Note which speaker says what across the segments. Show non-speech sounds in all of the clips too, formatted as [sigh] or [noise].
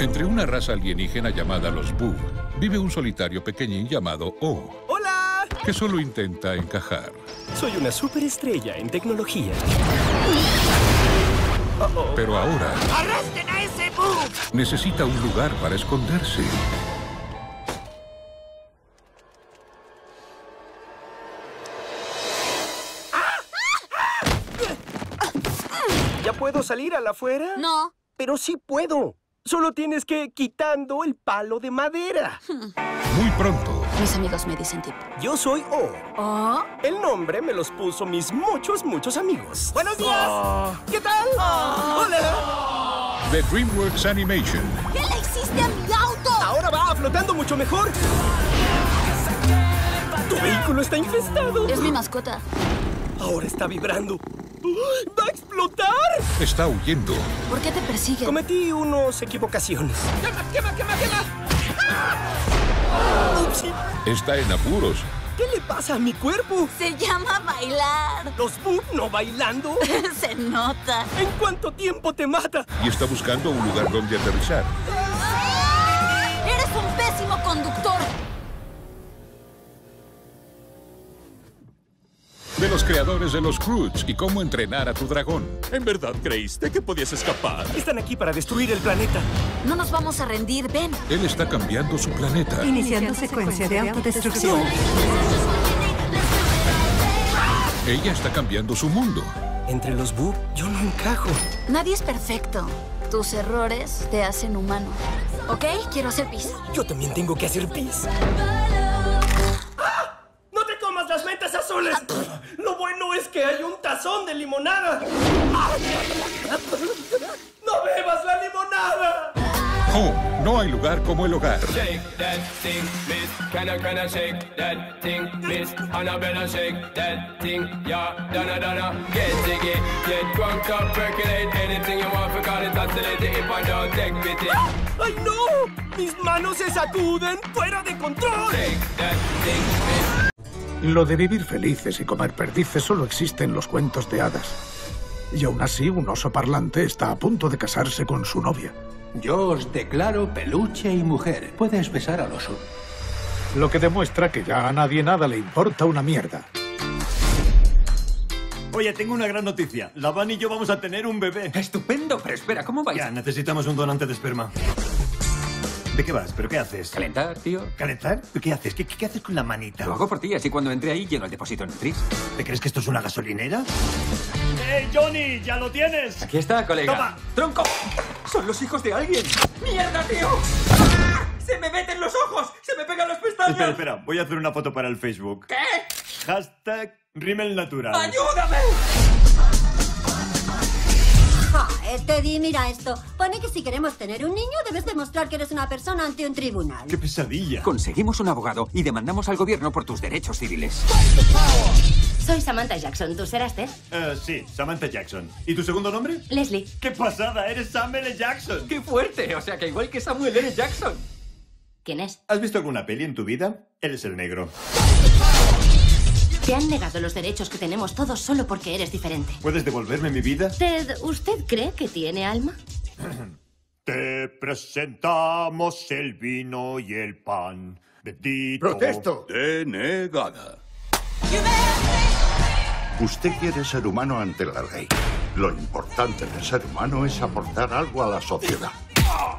Speaker 1: Entre una raza alienígena llamada los Bug vive un solitario pequeñín llamado O.
Speaker 2: ¡Hola!
Speaker 1: Que solo intenta encajar.
Speaker 2: Soy una superestrella en tecnología.
Speaker 1: Pero ahora
Speaker 3: ¡Arresten a ese bug!
Speaker 1: necesita un lugar para esconderse.
Speaker 2: ¿Ya puedo salir a la afuera?
Speaker 4: No.
Speaker 2: Pero sí puedo. Solo tienes que quitando el palo de madera.
Speaker 1: Muy pronto,
Speaker 4: Mis amigos me dicen tip.
Speaker 2: Yo soy O.
Speaker 4: ¿Oh?
Speaker 2: El nombre me los puso mis muchos, muchos amigos. ¡Buenos días! ¿Qué tal? ¡Hola!
Speaker 1: de DreamWorks Animation,
Speaker 4: ¿Qué le hiciste a mi auto?
Speaker 2: Ahora va flotando mucho mejor. Tu vehículo está infestado.
Speaker 4: Es mi mascota.
Speaker 2: Ahora está vibrando. ¡Va a explotar!
Speaker 1: está huyendo.
Speaker 4: ¿Por qué te persiguen?
Speaker 2: Cometí unos equivocaciones. ¡Quema, quema, quema, quema! Upsi.
Speaker 1: Está en apuros.
Speaker 2: ¿Qué le pasa a mi cuerpo?
Speaker 4: Se llama bailar.
Speaker 2: ¿Los Bug no bailando? [laughs]
Speaker 4: Se nota.
Speaker 2: ¿En cuánto tiempo te mata?
Speaker 1: y está buscando un lugar donde aterrizar. De los creadores de los Croods y cómo entrenar a tu dragón.
Speaker 5: ¿En verdad creíste que podías escapar?
Speaker 2: Están aquí para destruir el planeta.
Speaker 4: No nos vamos a rendir. Ven.
Speaker 1: Él está cambiando su planeta.
Speaker 6: Iniciando secuencia de autodestrucción.
Speaker 1: Ella está cambiando su mundo.
Speaker 2: Entre los Bug, yo no encajo.
Speaker 4: Nadie es perfecto. Tus errores te hacen humano. ¿Ok? Quiero hacer pis.
Speaker 2: Yo también tengo que hacer pis. De limonada. ¡No bebas la limonada!
Speaker 1: Oh, no hay lugar como el hogar.
Speaker 7: Shake that thing, miss. Can I, can I shake that thing, miss? Annabella, shake that thing, yeah. Donna, Donna, get jiggy, get drunk up, percolate anything you want, for call it oscillate if I don't take pity.
Speaker 2: ¡Ay, no! ¡Mis manos se sacuden fuera de control!
Speaker 7: Shake that thing, miss.
Speaker 8: Lo de vivir felices y comer perdices solo existe en los cuentos de hadas. Y aún así, un oso parlante está a punto de casarse con su novia.
Speaker 9: Yo os declaro peluche y mujer. Puedes besar al oso.
Speaker 8: Lo que demuestra que ya a nadie nada le importa una mierda.
Speaker 10: Oye, tengo una gran noticia. La Van y yo vamos a tener un bebé.
Speaker 9: Estupendo, pero espera, ¿cómo vais?
Speaker 10: Ya, necesitamos un donante de esperma. ¿De qué vas? ¿Pero qué haces?
Speaker 9: ¿Calentar, tío?
Speaker 10: ¿Calentar? ¿Qué haces? ¿Qué, qué haces con la manita?
Speaker 9: Lo hago por ti, así cuando entre ahí lleno el depósito en el tris.
Speaker 10: ¿Te crees que esto es una gasolinera? ¡Eh, Johnny! ¡Ya lo tienes!
Speaker 9: Aquí está, colega.
Speaker 10: Toma.
Speaker 9: ¡Tronco! ¡Son los hijos de alguien! ¡Mierda, tío! ¡Ah! ¡Se me meten los ojos! ¡Se me pegan las pestañas!
Speaker 10: Espera, espera. Voy a hacer una foto para el Facebook.
Speaker 9: ¿Qué?
Speaker 10: Hashtag Rimmel Natural.
Speaker 9: ¡Ayúdame!
Speaker 11: Eh, Teddy, mira esto. Pone que si queremos tener un niño debes demostrar que eres una persona ante un tribunal.
Speaker 10: ¡Qué pesadilla!
Speaker 9: Conseguimos un abogado y demandamos al gobierno por tus derechos civiles.
Speaker 11: Soy Samantha Jackson. ¿Tú serás Ted?
Speaker 10: Eh, sí, Samantha Jackson. ¿Y tu segundo nombre?
Speaker 11: Leslie.
Speaker 10: ¡Qué pasada! ¡Eres Samuel L. Jackson!
Speaker 9: ¡Qué fuerte! O sea que igual que Samuel L. Jackson.
Speaker 11: ¿Quién es?
Speaker 10: ¿Has visto alguna peli en tu vida? Él es el negro.
Speaker 11: Te han negado los derechos que tenemos todos solo porque eres diferente.
Speaker 10: ¿Puedes devolverme mi vida?
Speaker 11: Ted, ¿usted cree que tiene alma? [clears throat]
Speaker 10: Te presentamos el vino y el pan. Bendito.
Speaker 5: Protesto. Denegada.
Speaker 12: Usted quiere ser humano ante la ley. Lo importante del ser humano es aportar algo a la sociedad.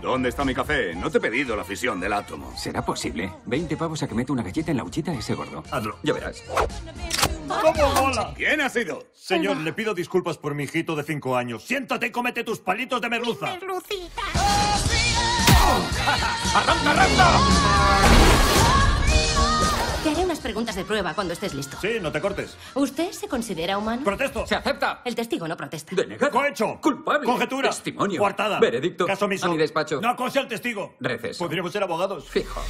Speaker 5: ¿Dónde está mi café? No te he pedido la fisión del átomo.
Speaker 9: ¿Será posible? 20 pavos a que mete una galleta en la huchita a ese gordo.
Speaker 10: Hazlo.
Speaker 9: Ya verás.
Speaker 10: ¿Cómo mola?
Speaker 5: ¿Quién ha sido?
Speaker 10: Señor, le pido disculpas por mi hijito de cinco años. Siéntate y cómete tus palitos de merluza.
Speaker 9: ¡Arranca, arranca!
Speaker 11: Preguntas de prueba cuando estés listo.
Speaker 10: Sí, no te cortes.
Speaker 11: ¿Usted se considera humano?
Speaker 10: Protesto.
Speaker 9: ¡Se acepta!
Speaker 11: El testigo no protesta.
Speaker 9: Denegado.
Speaker 10: Cohecho.
Speaker 9: Culpable.
Speaker 10: Conjetura.
Speaker 9: Testimonio.
Speaker 10: Coartada.
Speaker 9: Veredicto.
Speaker 10: Caso omiso.
Speaker 9: A mi despacho.
Speaker 10: No acose al testigo.
Speaker 9: Receso.
Speaker 10: Podríamos ser abogados.
Speaker 9: Fijo.